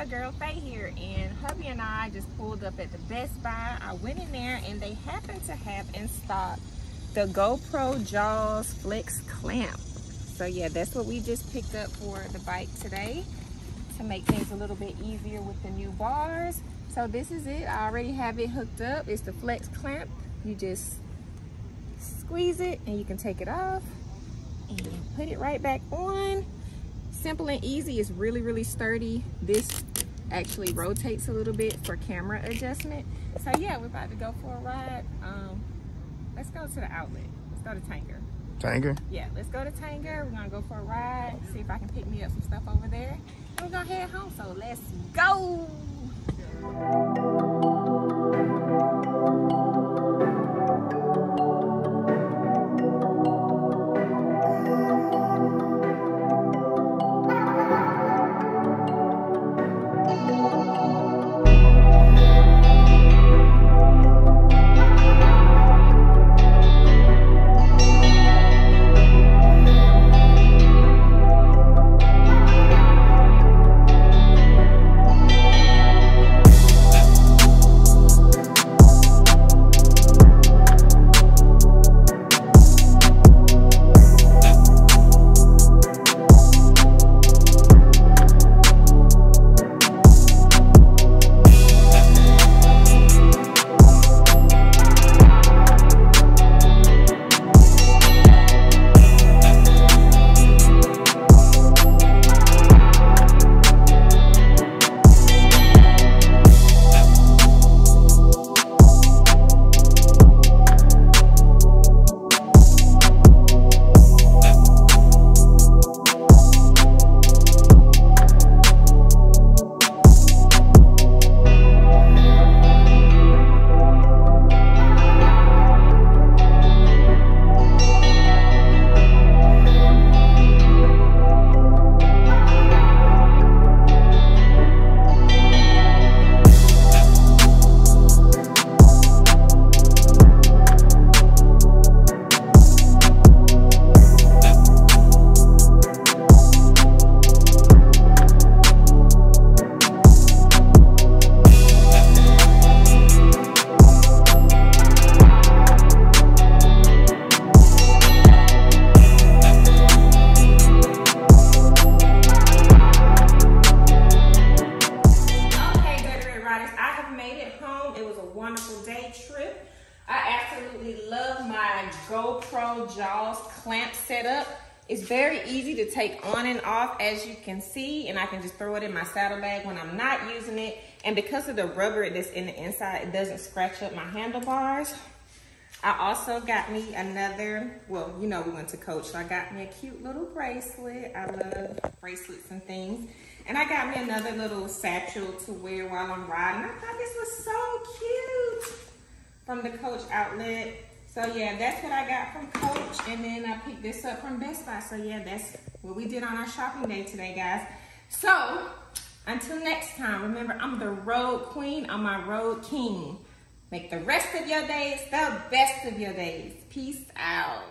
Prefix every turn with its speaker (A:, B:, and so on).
A: and hubby and I just pulled up at the Best Buy. I went in there and they happened to have in stock the GoPro Jaws Flex Clamp. So yeah, that's what we just picked up for the bike today to make things a little bit easier with the new bars. So this is it. I already have it hooked up. It's the Flex Clamp. You just squeeze it and you can take it off and put it right back on. Simple and easy. It's really, really sturdy. This actually rotates a little bit for camera adjustment. So yeah, we're about to go for a ride. Um, let's go to the outlet. Let's go to Tanger.
B: Tanger?
A: Yeah, let's go to Tanger. We're gonna go for a ride, see if I can pick me up some stuff over there. And we're gonna head home, so let's go! GoPro Jaws clamp setup. It's very easy to take on and off as you can see and I can just throw it in my saddlebag when I'm not using it. And because of the rubber that's in the inside, it doesn't scratch up my handlebars. I also got me another, well, you know we went to Coach, so I got me a cute little bracelet. I love bracelets and things. And I got me another little satchel to wear while I'm riding. I thought this was so cute from the Coach outlet. So yeah, that's what I got from Coach. And then I picked this up from Best Buy. So yeah, that's what we did on our shopping day today, guys. So until next time, remember I'm the road queen, I'm my road king. Make the rest of your days the best of your days. Peace out.